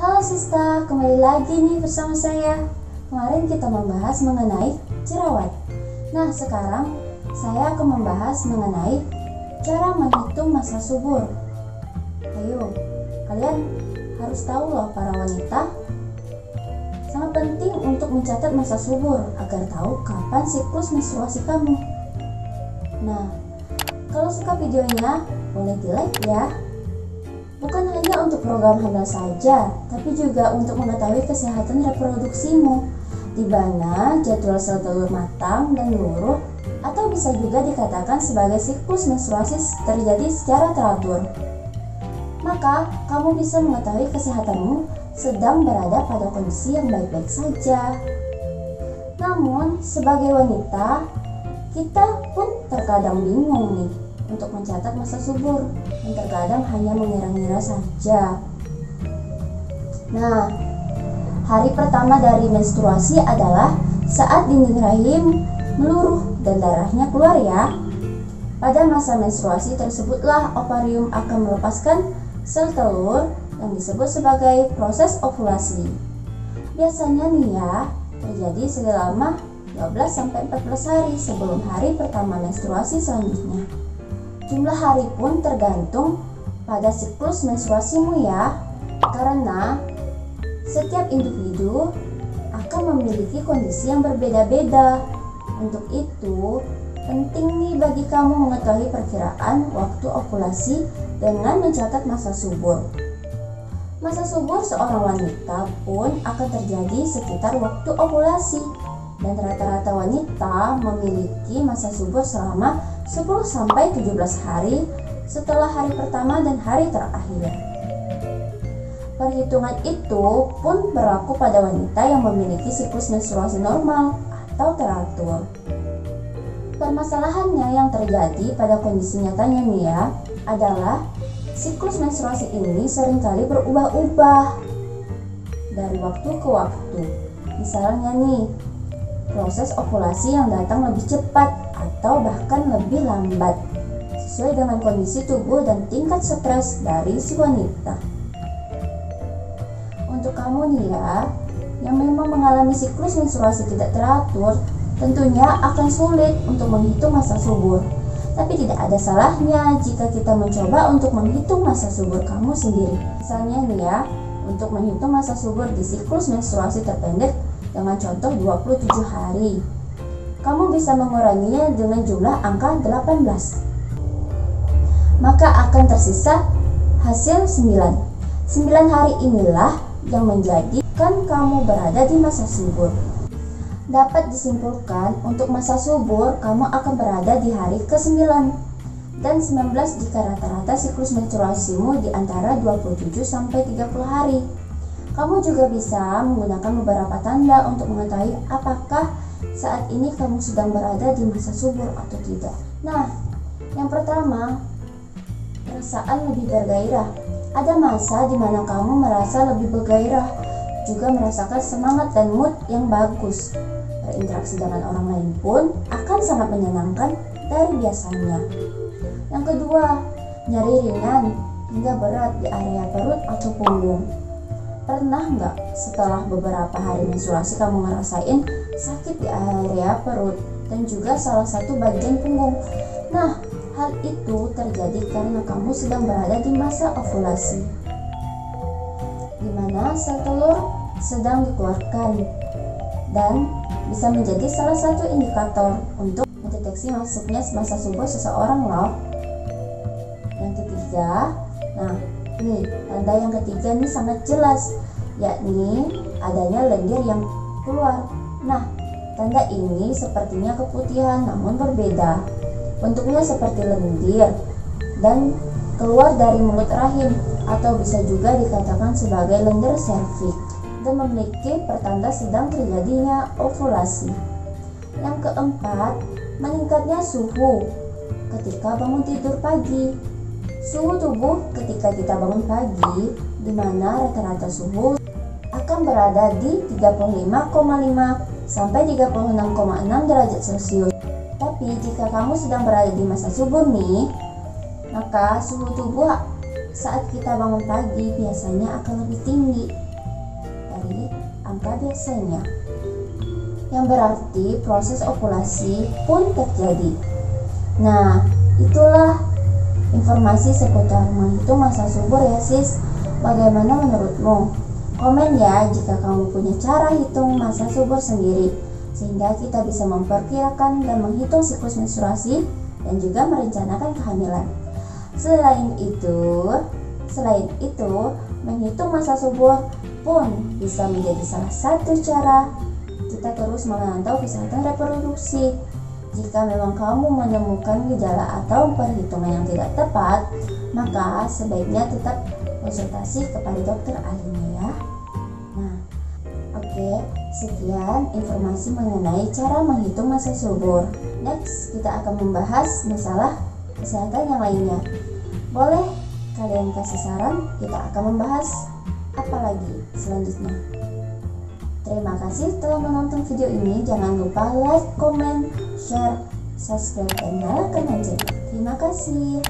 Halo Sista, kembali lagi nih bersama saya. Kemarin kita membahas mengenai jerawat. Nah, sekarang saya akan membahas mengenai cara menghitung masa subur. Ayo, kalian harus tahu loh para wanita. Sangat penting untuk mencatat masa subur agar tahu kapan siklus menstruasi kamu. Nah, kalau suka videonya, boleh di like ya. Bukan hanya untuk program hamil saja, tapi juga untuk mengetahui kesehatan reproduksimu, di mana jadwal sel telur matang dan luruh, atau bisa juga dikatakan sebagai siklus menstruasi terjadi secara teratur. Maka, kamu bisa mengetahui kesehatanmu sedang berada pada kondisi yang baik-baik saja. Namun, sebagai wanita, kita pun terkadang bingung nih untuk mencatat masa subur yang terkadang hanya mengira-ngira saja. Nah, hari pertama dari menstruasi adalah saat dinding rahim meluruh dan darahnya keluar ya. Pada masa menstruasi tersebutlah ovarium akan melepaskan sel telur yang disebut sebagai proses ovulasi. Biasanya nih ya, terjadi selama 12 14 hari sebelum hari pertama menstruasi selanjutnya. Jumlah hari pun tergantung pada siklus menstruasimu ya, karena setiap individu akan memiliki kondisi yang berbeda-beda. Untuk itu, penting nih bagi kamu mengetahui perkiraan waktu ovulasi dengan mencatat masa subur. Masa subur seorang wanita pun akan terjadi sekitar waktu ovulasi dan rata-rata wanita memiliki masa subur selama 10 sampai 17 hari setelah hari pertama dan hari terakhir. Perhitungan itu pun berlaku pada wanita yang memiliki siklus menstruasi normal atau teratur. Permasalahannya yang terjadi pada kondisi nyatanya ya adalah siklus menstruasi ini sering kali berubah-ubah dari waktu ke waktu. Misalnya nih, proses ovulasi yang datang lebih cepat atau bahkan lebih lambat sesuai dengan kondisi tubuh dan tingkat stres dari si wanita. Untuk kamu nih ya, yang memang mengalami siklus menstruasi tidak teratur, tentunya akan sulit untuk menghitung masa subur. Tapi tidak ada salahnya jika kita mencoba untuk menghitung masa subur kamu sendiri. Misalnya nih ya, untuk menghitung masa subur di siklus menstruasi terpendek dengan contoh 27 hari. Kamu bisa menguranginya dengan jumlah angka 18. Maka akan tersisa hasil 9. 9 hari inilah yang menjadikan kamu berada di masa subur. Dapat disimpulkan untuk masa subur kamu akan berada di hari ke-9 dan 19 jika rata-rata siklus menstruasimu di antara 27 sampai 30 hari. Kamu juga bisa menggunakan beberapa tanda untuk mengetahui apakah saat ini kamu sedang berada di masa subur atau tidak. Nah, yang pertama, perasaan lebih bergairah. Ada masa di mana kamu merasa lebih bergairah, juga merasakan semangat dan mood yang bagus. Berinteraksi dengan orang lain pun akan sangat menyenangkan dari biasanya. Yang kedua, nyeri ringan hingga berat di area perut atau punggung Pernah nggak setelah beberapa hari menstruasi kamu ngerasain sakit di area perut dan juga salah satu bagian punggung? Nah, hal itu terjadi karena kamu sedang berada di masa ovulasi, di mana sel telur sedang dikeluarkan dan bisa menjadi salah satu indikator untuk mendeteksi masuknya masa subur seseorang loh. Yang ketiga, nah Nih, tanda yang ketiga nih sangat jelas, yakni adanya lendir yang keluar. Nah, tanda ini sepertinya keputihan namun berbeda. Bentuknya seperti lendir dan keluar dari mulut rahim atau bisa juga dikatakan sebagai lendir serviks dan memiliki pertanda sedang terjadinya ovulasi. Yang keempat, meningkatnya suhu ketika bangun tidur pagi Suhu tubuh ketika kita bangun pagi, di mana rata-rata suhu akan berada di 35,5 sampai 36,6 derajat Celcius. Tapi jika kamu sedang berada di masa subur nih, maka suhu tubuh saat kita bangun pagi biasanya akan lebih tinggi dari angka biasanya. Yang berarti proses ovulasi pun terjadi. Nah, itulah informasi seputar menghitung masa subur ya sis. Bagaimana menurutmu? Komen ya jika kamu punya cara hitung masa subur sendiri sehingga kita bisa memperkirakan dan menghitung siklus menstruasi dan juga merencanakan kehamilan. Selain itu, selain itu, menghitung masa subur pun bisa menjadi salah satu cara kita terus memantau kesehatan reproduksi. Jika memang kamu menemukan gejala atau perhitungan yang tidak tepat, maka sebaiknya tetap konsultasi kepada dokter ahlinya ya. Nah, oke, okay, sekian informasi mengenai cara menghitung masa subur. Next, kita akan membahas masalah kesehatan yang lainnya. Boleh kalian kasih saran, kita akan membahas apa lagi selanjutnya. Terima kasih telah menonton video ini. Jangan lupa like, comment, share, subscribe, dan nyalakan lonceng. Terima kasih.